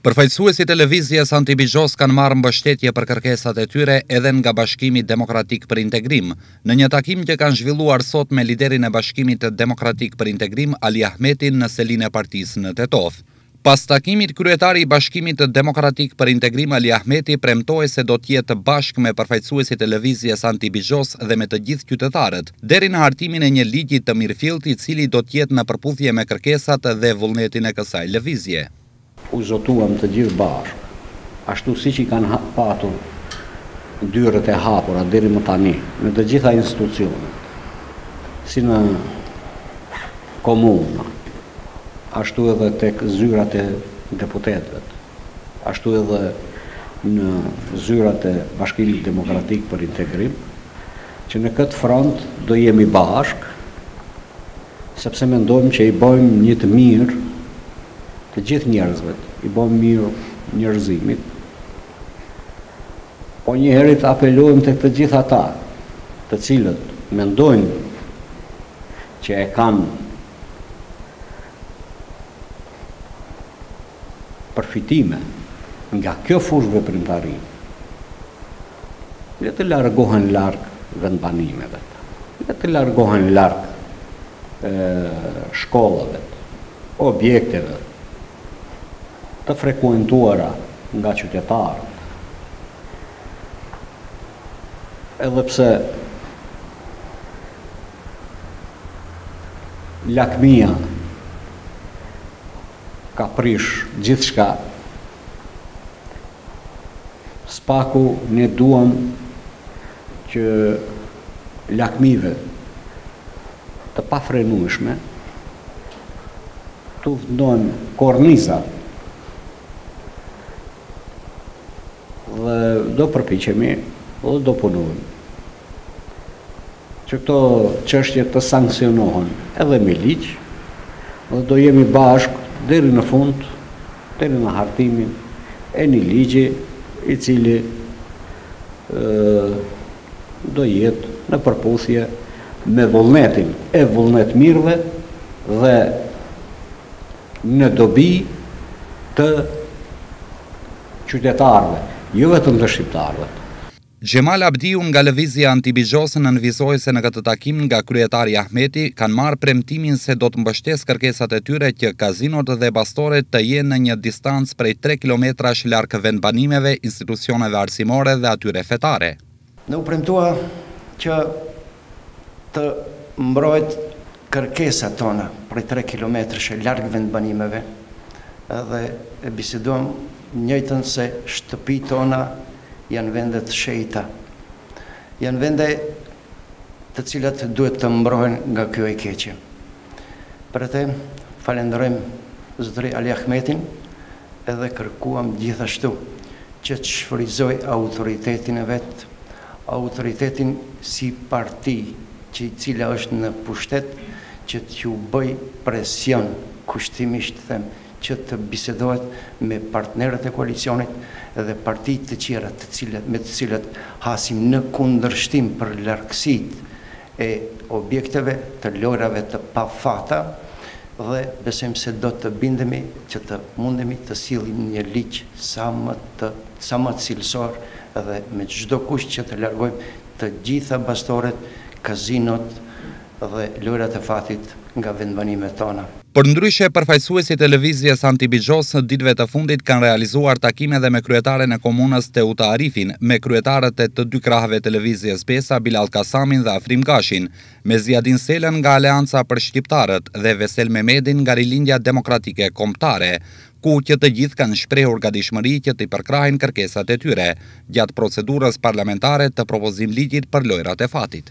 Përfaqësuesit e Lëvizjes Anti-Bixhos kanë marrë mbështetje për kërkesat e tyre edhe nga Bashkimi Demokratik për Integrim. Në një takim që kanë zhvilluar sot me liderin e Bashkimit Demokratik për Integrim, Ali Ahmeti në selinë e partisë në Tetovë. Pas takimit kryetari i Bashkimit Demokratik për Integrim Ali Ahmeti premtoi se do të jetë bashkë me përfaqësuesit e Lëvizjes Anti-Bixhos dhe me të gjithë qytetarët, deri në hartimin e një ligji të mirëfilltë i cili do të jetë në përputhje me kërkesat dhe vullnetin e kësaj lëvizje. U zotuam të gjithë bashkë, ashtu siç i kanë patur dyrt e hapura deri më tani në të gjitha institucionet, si në komuna, ashtu edhe tek zyrat e deputetëvet. ashtu edhe në zyrat e Bashkimit Demokratik për Integrim, që në këtë front do jemi bashkë, sepse mendojmë që i bojmë një të mirë të gjithë njerëzvet, i bëjmë mirë njerëzimit, po njëherit apelojmë tek të gjithë ata, të cilët mendojnë që e kanë, përfitime nga kjo fushë veprimtari, le të largohen larg vendbanimevet, le të largohen larg shkollavet, objekteve të frekuentuara nga qytetarët. Edhe pse lakmia Ka prish gjithçka së paku ne duam që lakmive të pafrenueshme t'u vëndojmë korniza dhe do përpiqemi dhe do punojmë Që këto çështje të sanksionohen edhe me ligj dhe do jemi bashkë deri në fund, deri në hartimin e një ligji i cili do jetë në përputhje me vullnetin e vullnetmirëve dhe në dobi të qytetarëve, jo vetëm të shqiptarëvet. Xhemal Abdiu nga Lëvizja Anti-Bixhoz nënvizoi se në këtë takim nga kryetari Ahmeti kanë marrë premtimin se do të mbështesë kërkesat e tyre që kazinot dhe bastoret të jenë në një distancë prej tre kilometrash larg vendbanimeve, institucioneve arsimore dhe atyre fetare. Ne u premtua që të mbrojë kërkesat tona prej tre kilometrësh e larg vendbanimeve dhe e biseduam njëjtën se shtëpitë tona janë vende të shejta janë vende të cilat duhet të mbrohen nga kjo e keqe. Për atë falënderojmë zotëri Ali Ahmetin dhe kërkuam gjithashtu që të shfrytëzojë autoritetin e vet, autoritetin si parti që e cila është në pushtet që t'u bëjë presion, kushtimisht them, që të bisedohet me partnerët e koalicionit dhe partitë e tjera me të cilat hasim në kundërshtim për largësitë e objekteve të lojrave të pafata dhe besojmë se do të bindemi që të mundemi të sjellim një ligj sa më të sa më cilësor dhe me çdo kusht që të largojmë të gjitha bastoret, kazinot dhe lojrat e fatit. nga vendbanimet tona. Përndryshe, përfaqësuesit të lëvizjes anti-bixhos ditëve të fundit kanë realizuar takime dhe me kryetaren e komunës Teuta Arifin, me kryetarët e të dy krahëve të lëvizjes Besa, Bilall Kasamin dhe Afrim Gashin, me Ziadin Selën nga Aleanca për Shqiptarët dhe Vesel Memedin nga Rilindja Demokratike Kombëtare, ku që të gjithë kanë shprehur gatishmëri që t'i përkrahin kërkesat e tyre, gjatë procedurës parlamentare të propozim-ligjit për lojërat e fatit.